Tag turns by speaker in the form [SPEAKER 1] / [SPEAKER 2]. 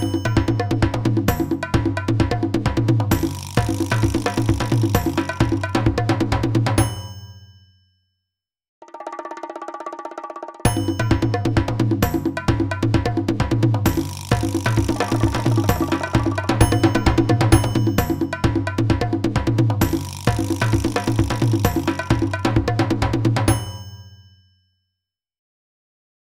[SPEAKER 1] Bye.